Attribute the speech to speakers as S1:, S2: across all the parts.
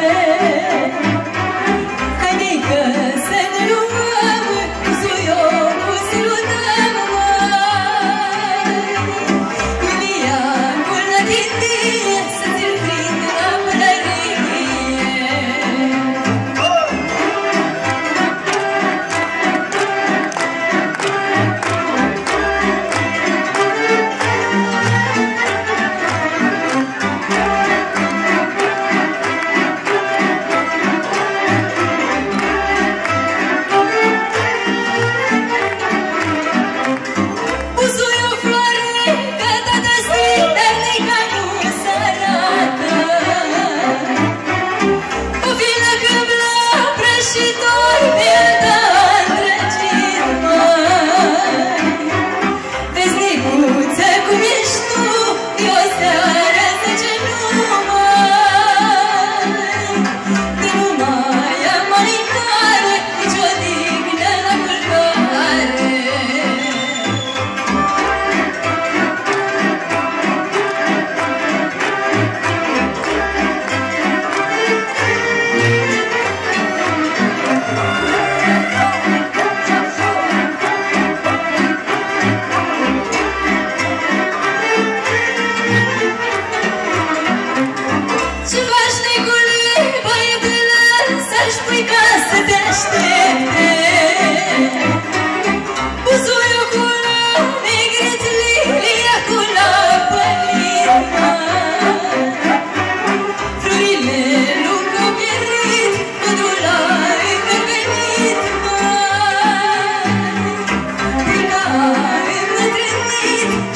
S1: Amén.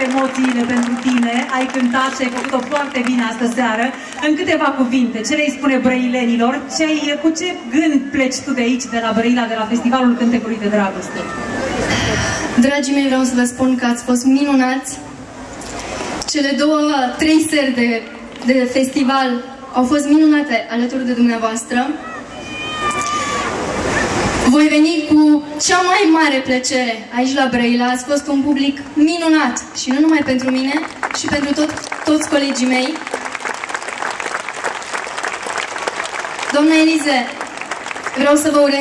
S1: încheiat emoțiile pentru tine, ai cântat și ai făcut-o foarte bine astă seară. În câteva cuvinte, ce le spune brăilenilor? Ce cu ce gând pleci tu de aici, de la Brăila, de la Festivalul Cântecului de Dragoste?
S2: Dragii mei, vreau să vă spun că ați fost minunați. Cele două, trei seri de, de festival au fost minunate alături de dumneavoastră. Voi veni cu cea mai mare plăcere aici la Brăila. Ați fost un public minunat și nu numai pentru mine, și pentru tot, toți colegii mei. Doamna Elize, vreau să vă urez